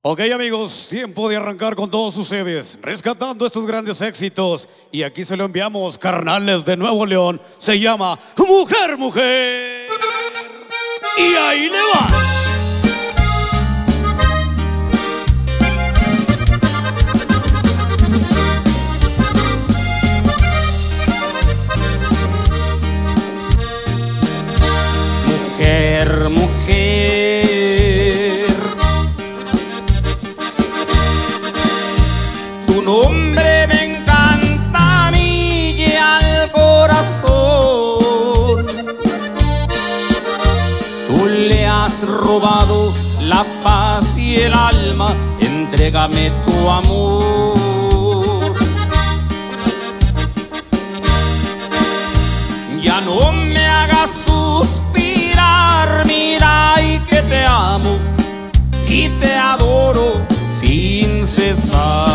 Ok amigos, tiempo de arrancar con todos ustedes, rescatando estos grandes éxitos. Y aquí se lo enviamos, carnales de Nuevo León. Se llama Mujer, Mujer. Y ahí le va. Entrégame tu amor. Ya no me hagas suspirar, mira y que te amo y te adoro sin cesar.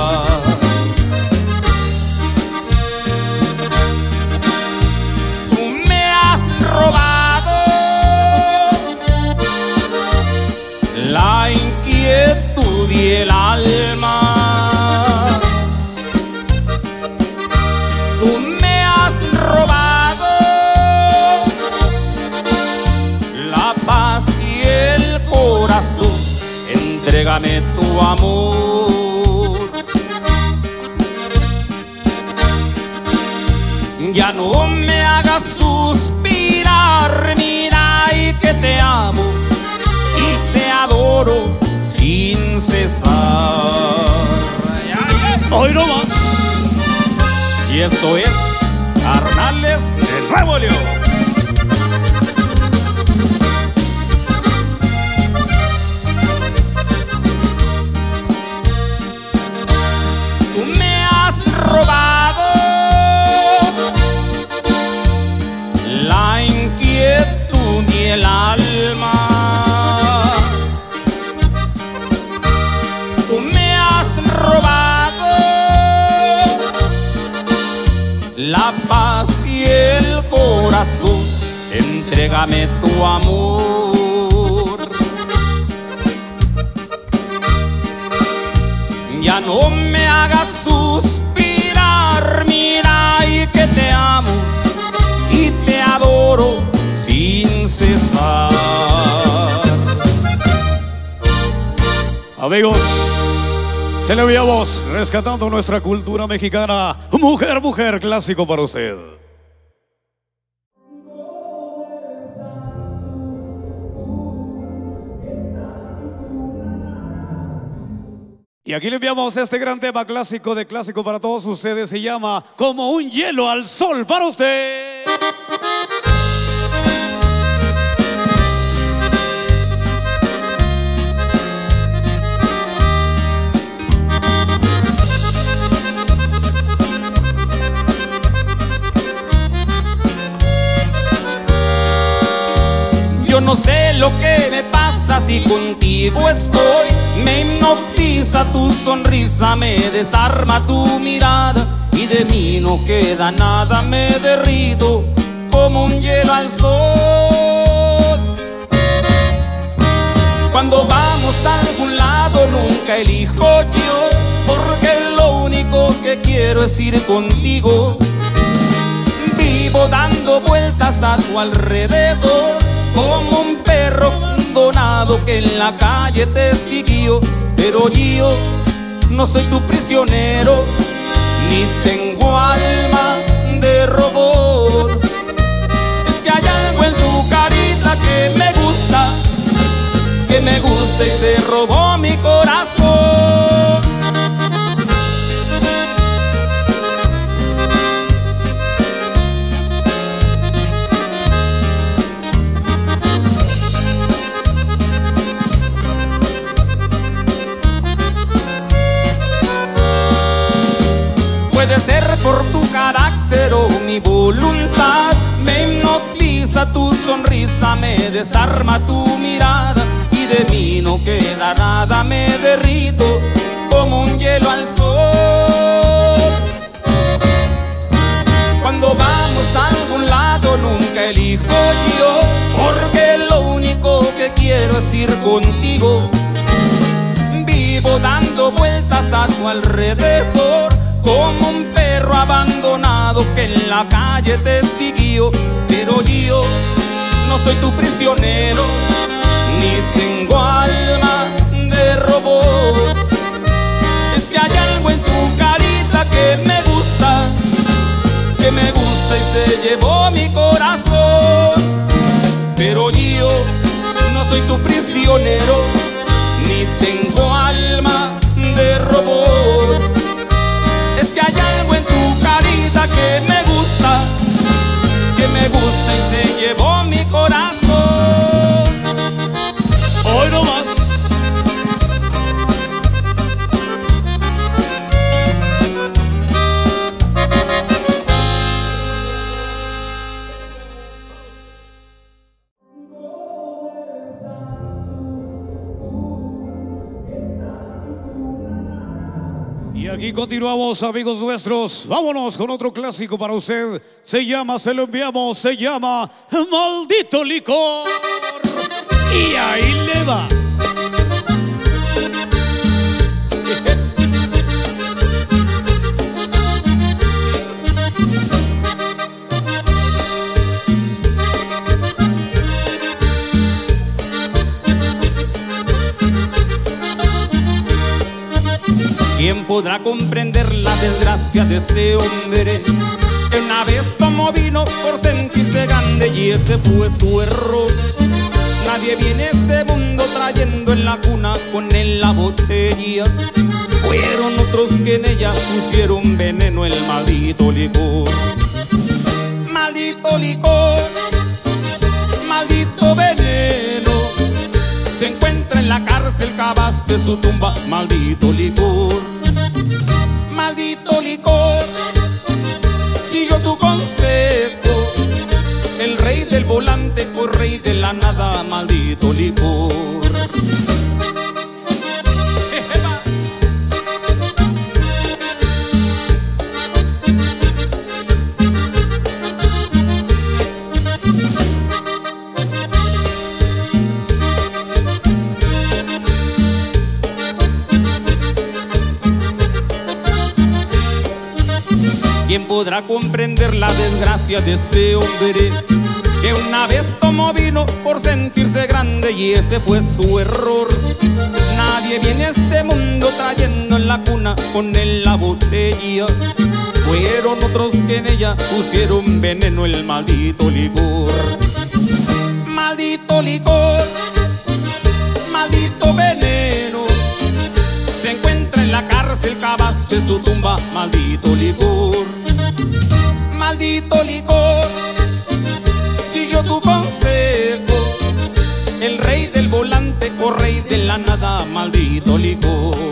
Esto es Carnales de Nuevo. Entrégame tu amor. Ya no me hagas suspirar, mira y que te amo y te adoro sin cesar. Amigos, se le enviamos, rescatando nuestra cultura mexicana. Mujer, Mujer, clásico para usted. Y aquí le enviamos este gran tema clásico de clásico para todos ustedes. Se llama Como un hielo al sol para usted. Yo no sé lo que me pasa si contigo estoy. Me hipnotiza tu sonrisa, me desarma tu mirada y de mí no queda nada. Me derrito como un hielo al sol. Cuando vamos a algún lado nunca elijo yo, porque lo único que quiero es ir contigo. Vivo dando vueltas a tu alrededor como un perro abandonado que en la calle te siguió. Pero yo no soy tu prisionero, ni tengo alma de robot. Es que hay algo en tu carita que me gusta, que me gusta y se robó mi corazón. Por tu carácter o mi voluntad. Me hipnotiza tu sonrisa, me desarma tu mirada y de mí no queda nada. Me derrito como un hielo al sol. Cuando vamos a algún lado nunca elijo yo, porque lo único que quiero es ir contigo. Vivo a tu alrededor como un perro abandonado que en la calle te siguió. Pero yo no soy tu prisionero, ni tengo alma de robot. Es que hay algo en tu carita que me gusta, que me gusta y se llevó mi corazón. Pero yo no soy tu prisionero, que me gusta, que me gusta y se Y continuamos, amigos nuestros. Vámonos con otro clásico para usted. Se llama, se lo enviamos, se llama Maldito Licor. Y ahí le va. ¿Quién podrá comprender la desgracia de ese hombre? Una vez tomó vino por sentirse grande y ese fue su error. Nadie viene a este mundo trayendo en la cuna con él la botella. Fueron otros que en ella pusieron veneno el maldito licor. Maldito licor, maldito veneno. Se encuentra en la cárcel, cavaste su tumba, maldito licor. Maldito licor, sigo tu consejo. El rey del volante o rey de la nada, maldito licor. Podrá comprender la desgracia de ese hombre? Que una vez tomó vino por sentirse grande y ese fue su error. Nadie viene a este mundo trayendo en la cuna con él la botella. Fueron otros que en ella pusieron veneno el maldito licor. Maldito licor, maldito veneno. Se encuentra en la cárcel, cavaste su tumba, maldito licor. Maldito licor, siguió tu consejo. El rey del volante o rey de la nada, maldito licor.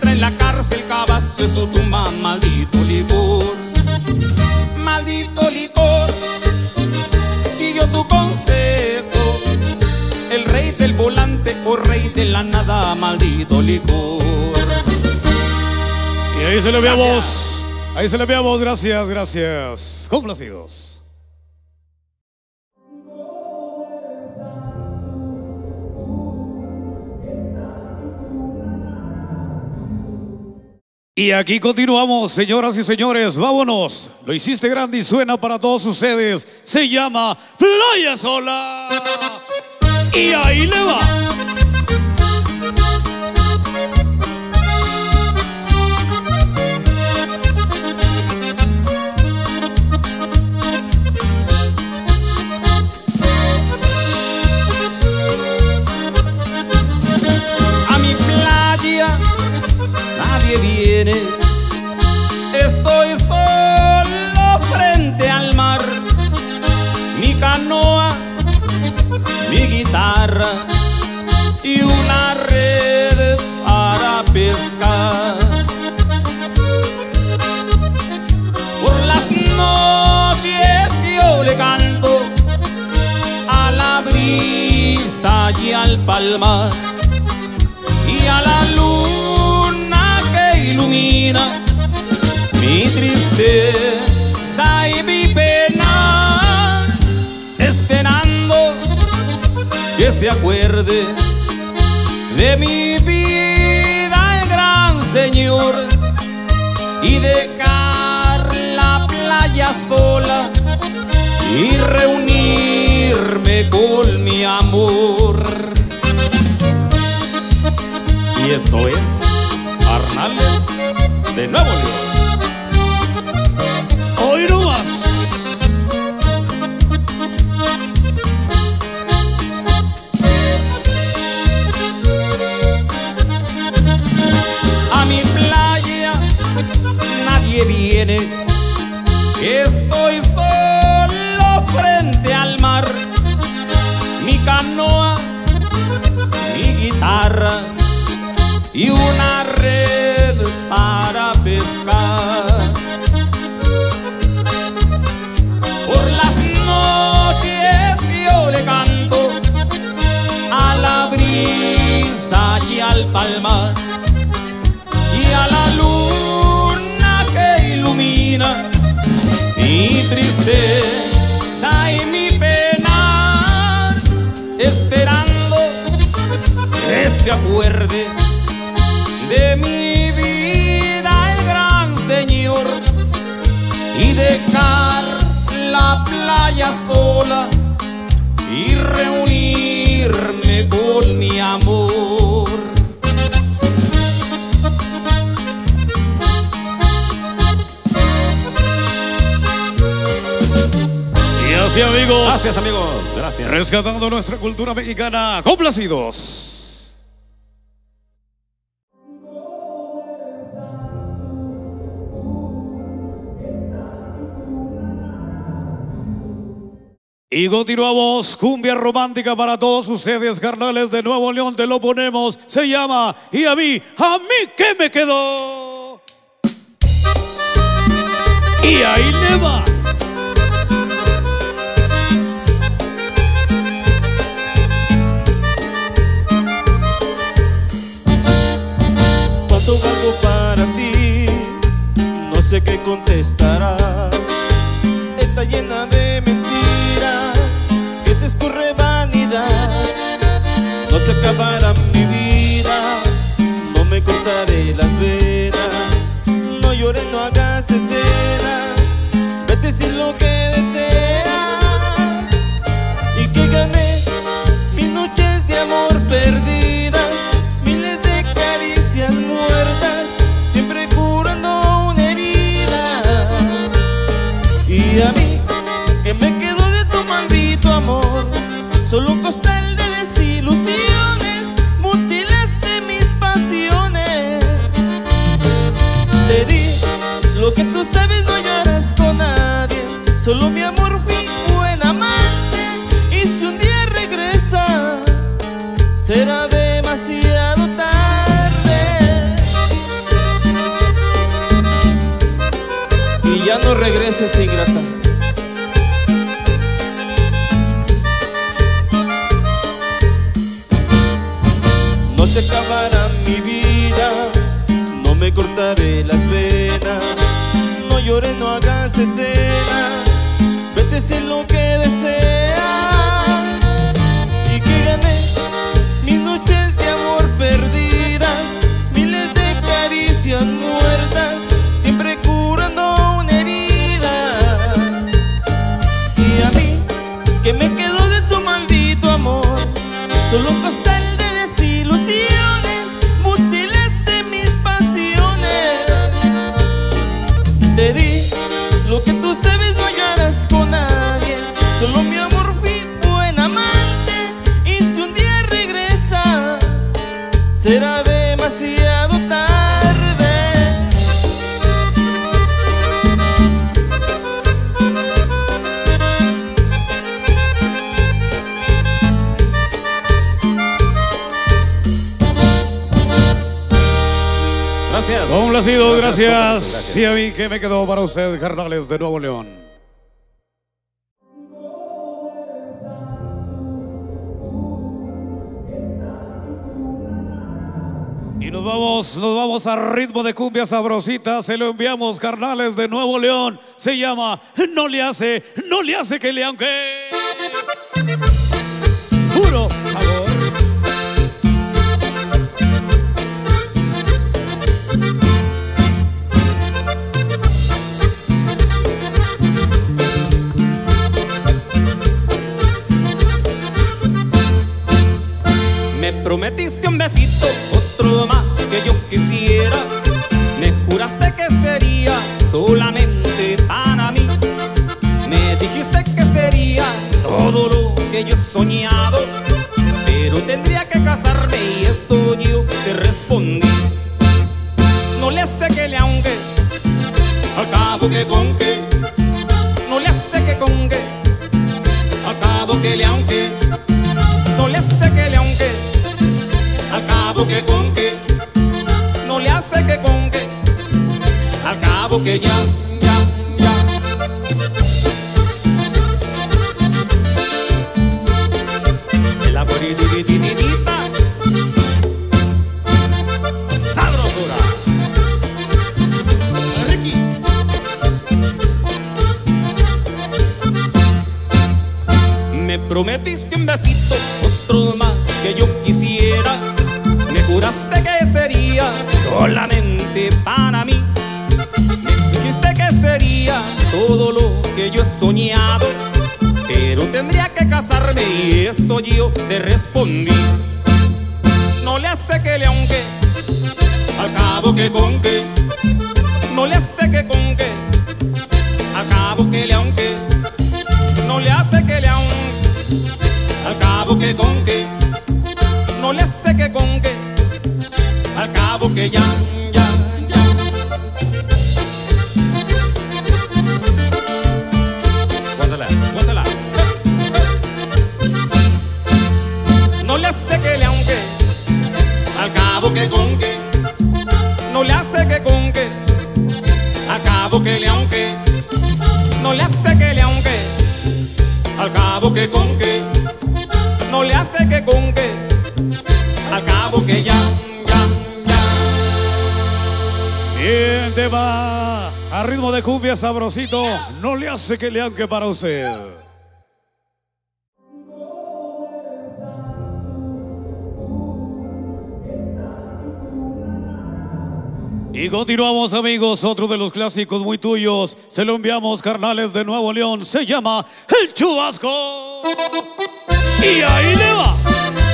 Encuentra en la cárcel, cavaste su tumba, maldito licor. Maldito licor, siguió su consejo. El rey del volante o rey de la nada, maldito licor. Y ahí se le enviamos. Ahí se le enviamos. Gracias, gracias. Complacidos. Y aquí continuamos, señoras y señores, vámonos. Lo hiciste grande y suena para todos ustedes. Se llama Playa Sola. Y ahí le va. quieres. Estoy solo frente al mar, mi canoa, mi guitarra y una red para pescar. Por las noches yo le canto a la brisa y al palmar. Y mi pena, esperando que se acuerde de mi vida el gran Señor y dejar la playa sola y reunirme con mi amor. Y esto es Arnales de Nuevo León. Estoy solo frente al mar. Mi canoa, mi guitarra y una red para pescar. Por las noches yo le canto a la brisa y al palmar tristeza y mi pena, esperando que se acuerde de mi vida el gran Señor y dejar la playa sola y reunirme con mi amor. Así amigos, Gracias, amigos. Gracias. rescatando nuestra cultura mexicana, complacidos. Y continuamos, cumbia romántica para todos ustedes, carnales de Nuevo León, te lo ponemos, se llama Y a mí, a mí que me quedó. Y ahí le va. Será demasiado tarde. Y ya no regreses, ingrata. No se acabará mi vida, no me cortaré las venas, no llores, no hagas escenas, solo costal de desilusiones, mutilaste mis pasiones. Te di lo que tú sabes, no hallarás con nadie, solo mi amor fui buen amante. Y si un día regresas, será demasiado Complacido, gracias. gracias. Y a mí que me quedó para usted, carnales de Nuevo León. Y nos vamos, nos vamos al ritmo de cumbia sabrosita. Se lo enviamos, carnales de Nuevo León. Se llama No le hace, no le hace que le aunque. Prometiste un besito, otro más Me prometiste un besito, otro más que yo quisiera. Me juraste que sería solamente para mí. Me dijiste que sería todo lo que yo he soñado. Pero tendría que casarme y esto yo te respondí. No le hace que le aunque, al cabo que con que. Al cabo que ya ya ya. No le hace que le aunque al cabo que con que no le hace que con que al cabo que le aunque no le hace que le aunque al cabo que con que no le hace que con que que ya Bien, te va a ritmo de cumbia sabrosito. No le hace que le aunque para usted. Y continuamos amigos, otro de los clásicos muy tuyos, se lo enviamos carnales de Nuevo León, se llama El Chubasco. Y ahí le va.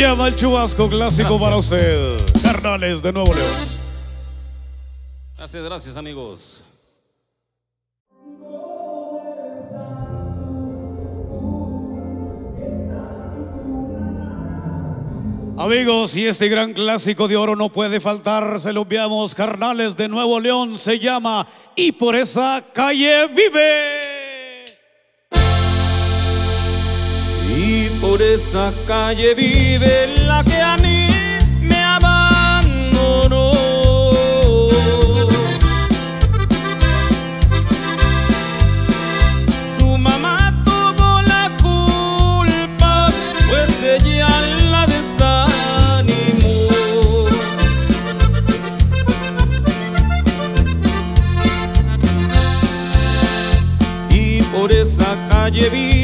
Llama el chubasco clásico para usted. Carnales de Nuevo León. Gracias, gracias amigos. Amigos, y este gran clásico de oro no puede faltar, se lo enviamos, carnales de Nuevo León, se llama Y por esa calle vive. Por esa calle vive la que a mí me abandonó. Su mamá tuvo la culpa, pues ella la desanimó. Y por esa calle vive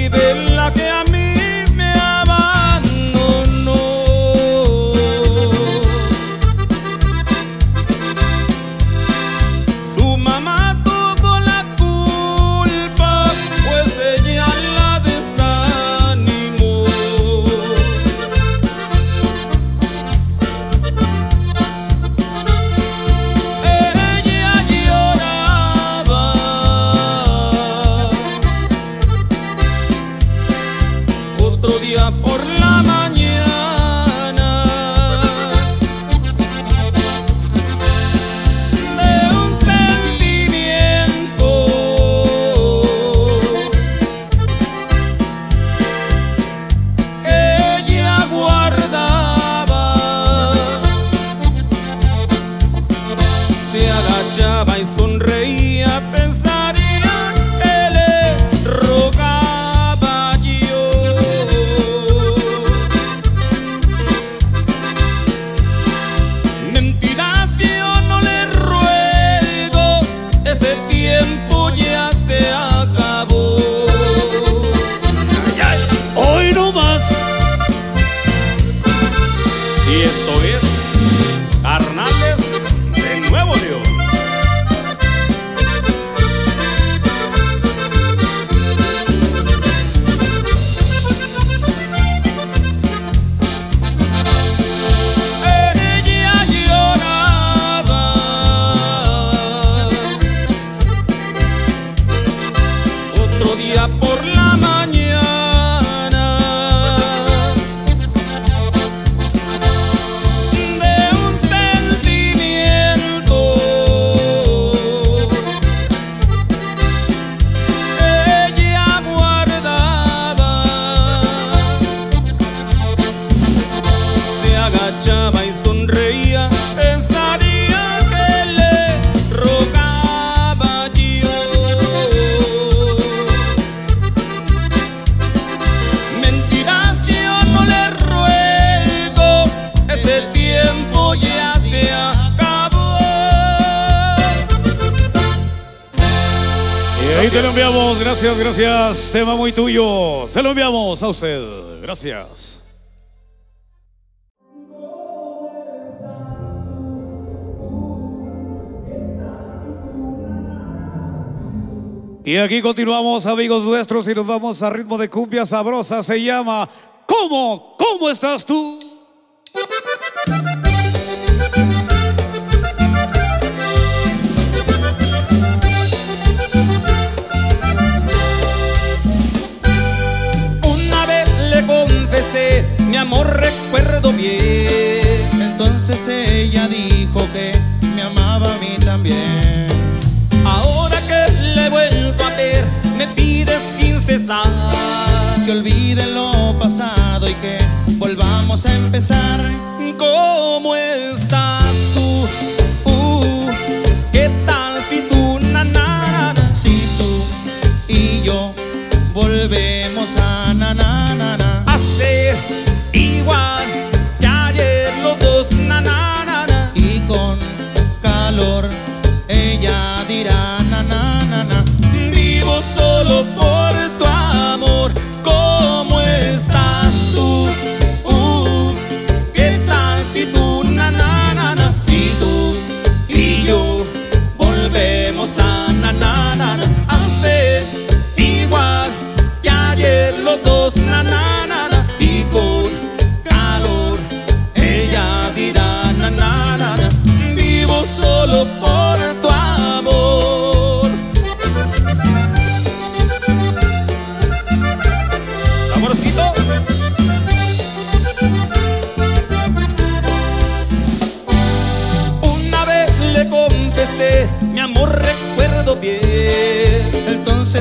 por la mañana gracias. Tema muy tuyo. Se lo enviamos a usted. Gracias. Y aquí continuamos, amigos nuestros, y nos vamos a ritmo de cumbia sabrosa. Se llama ¿Cómo? ¿Cómo estás tú? Amor recuerdo bien. Entonces ella dijo que me amaba a mí también. Ahora que le he vuelto a ver, me pide sin cesar. Que olvide lo pasado y que volvamos a empezar. ¿Cómo estás tú? Uh, ¿Qué tal si tú, na, na? Si tú y yo volvemos a na na na na. Hacer One.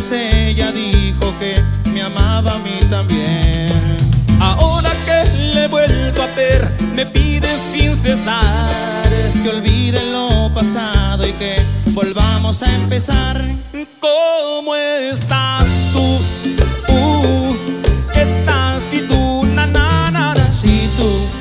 Ella dijo que me amaba a mí también. Ahora que le he vuelto a ver, me pide sin cesar. Que olvide lo pasado y que volvamos a empezar. ¿Cómo estás tú? Uh, ¿Qué tal si tú, na, na, na, na? Si tú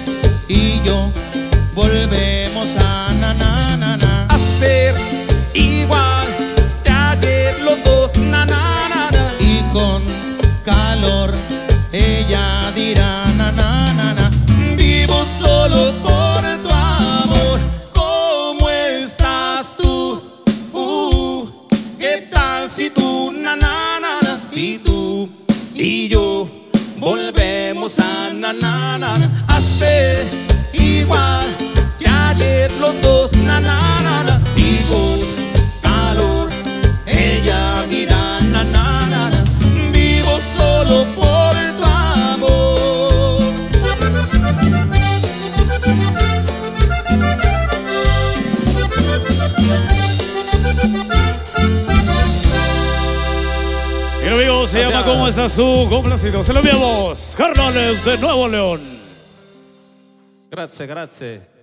se Gracias. llama ¿Cómo estás tú? Complacido. Se lo enviamos. Carnales de Nuevo León. Grazie, grazie.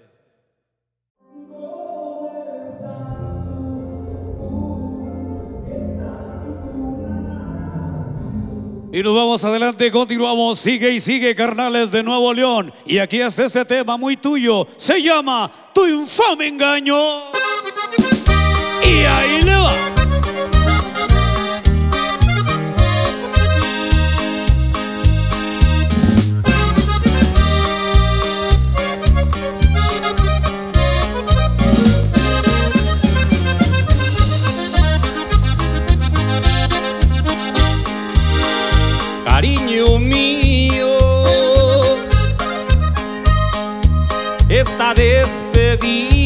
Y nos vamos adelante, continuamos, sigue y sigue, carnales de Nuevo León. Y aquí está este tema muy tuyo, se llama Tu infame engaño. Y ahí le va. Cariño mío, esta despedida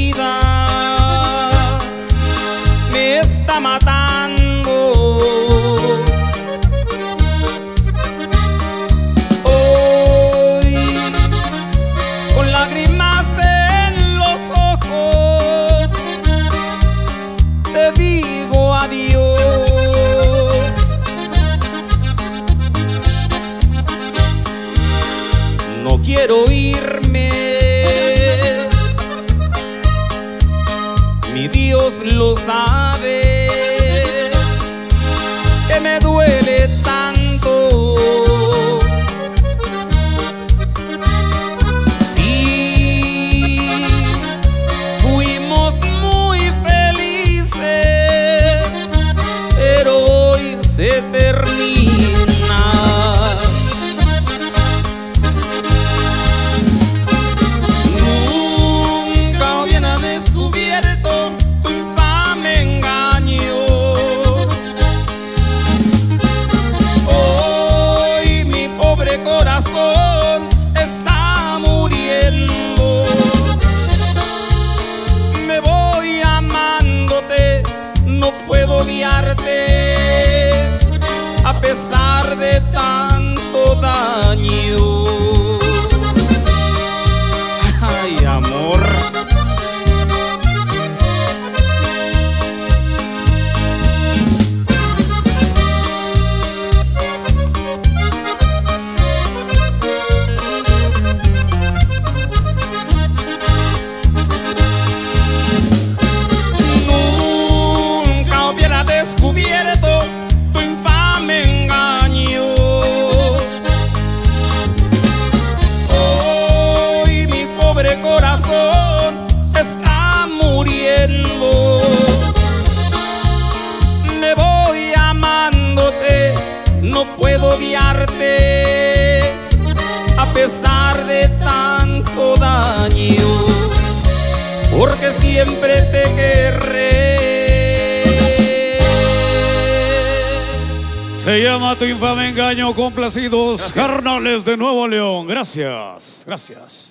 Tu infame engaño, complacidos, carnales de Nuevo León. Gracias, gracias.